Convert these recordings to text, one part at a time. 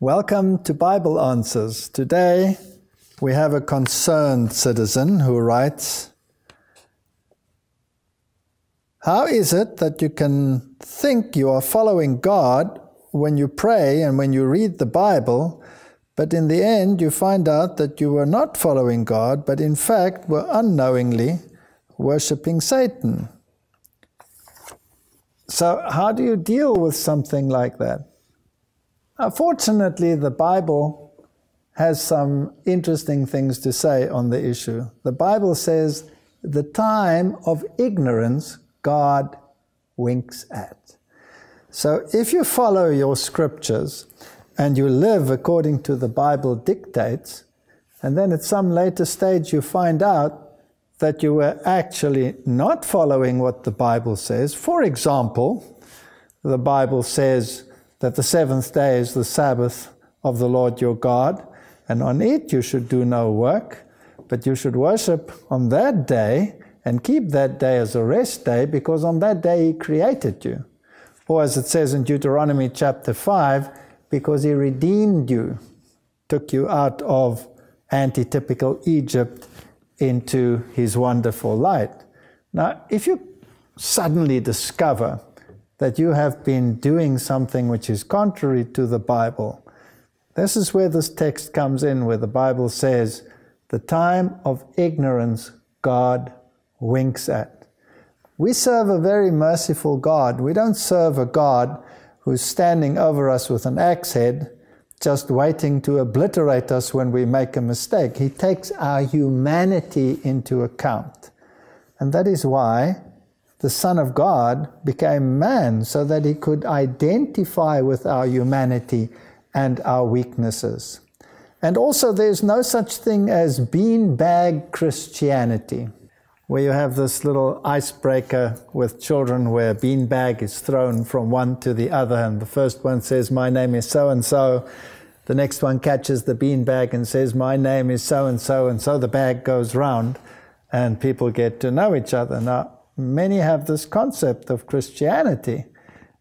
Welcome to Bible Answers. Today we have a concerned citizen who writes How is it that you can think you are following God when you pray and when you read the Bible, but in the end you find out that you were not following God, but in fact were unknowingly worshipping Satan? So, how do you deal with something like that? Uh, fortunately, the Bible has some interesting things to say on the issue. The Bible says the time of ignorance God winks at. So if you follow your scriptures and you live according to the Bible dictates, and then at some later stage you find out that you were actually not following what the Bible says. For example, the Bible says, that the seventh day is the Sabbath of the Lord your God, and on it you should do no work, but you should worship on that day and keep that day as a rest day, because on that day He created you. Or as it says in Deuteronomy chapter 5, because He redeemed you, took you out of antitypical Egypt into His wonderful light. Now, if you suddenly discover that you have been doing something which is contrary to the Bible. This is where this text comes in, where the Bible says, The time of ignorance God winks at. We serve a very merciful God. We don't serve a God who's standing over us with an axe head, just waiting to obliterate us when we make a mistake. He takes our humanity into account. And that is why the Son of God became man so that he could identify with our humanity and our weaknesses. And also, there's no such thing as beanbag Christianity, where you have this little icebreaker with children where a beanbag is thrown from one to the other, and the first one says, My name is so and so. The next one catches the beanbag and says, My name is so and so, and so the bag goes round, and people get to know each other. Now, many have this concept of Christianity.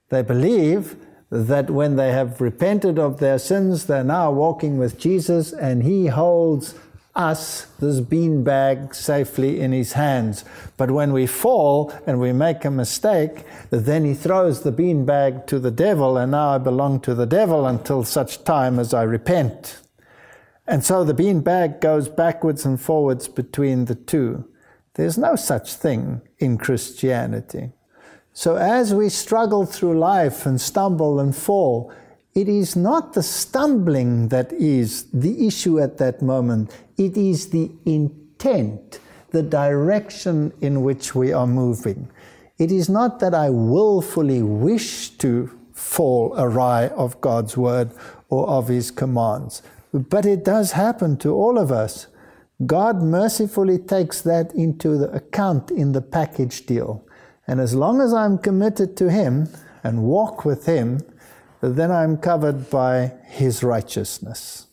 They believe that when they have repented of their sins, they're now walking with Jesus and He holds us, this beanbag, safely in His hands. But when we fall and we make a mistake, then He throws the beanbag to the devil, and now I belong to the devil until such time as I repent. And so the beanbag goes backwards and forwards between the two. There's no such thing in Christianity. So as we struggle through life and stumble and fall, it is not the stumbling that is the issue at that moment. It is the intent, the direction in which we are moving. It is not that I willfully wish to fall awry of God's word or of his commands, but it does happen to all of us. God mercifully takes that into the account in the package deal. And as long as I'm committed to Him and walk with Him, then I'm covered by His righteousness.